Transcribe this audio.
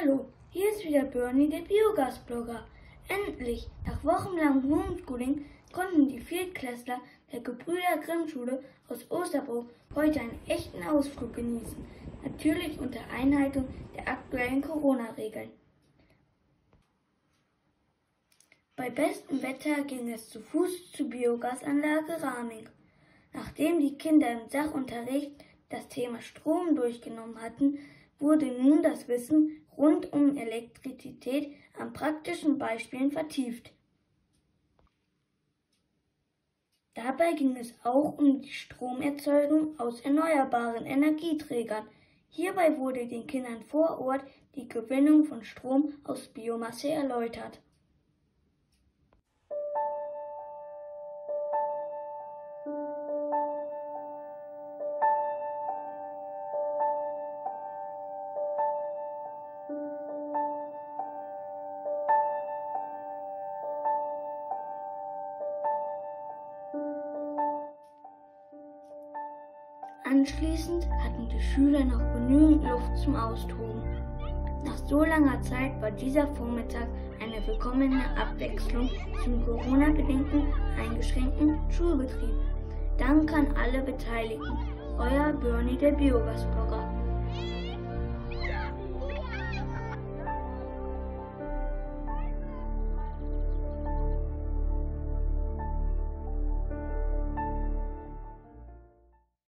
Hallo, hier ist wieder Bernie, der Biogasblogger. Endlich, nach wochenlangem Homeschooling, konnten die Viertklässler der Gebrüder Grimm Schule aus Osterbruch heute einen echten Ausflug genießen. Natürlich unter Einhaltung der aktuellen Corona-Regeln. Bei bestem Wetter ging es zu Fuß zur Biogasanlage Raming. Nachdem die Kinder im Sachunterricht das Thema Strom durchgenommen hatten, wurde nun das Wissen rund um Elektrizität an praktischen Beispielen vertieft. Dabei ging es auch um die Stromerzeugung aus erneuerbaren Energieträgern. Hierbei wurde den Kindern vor Ort die Gewinnung von Strom aus Biomasse erläutert. Anschließend hatten die Schüler noch genügend Luft zum Austoben. Nach so langer Zeit war dieser Vormittag eine willkommene Abwechslung zum Corona-bedingten eingeschränkten Schulbetrieb. Danke an alle Beteiligten. Euer Bernie, der Biogasblogger.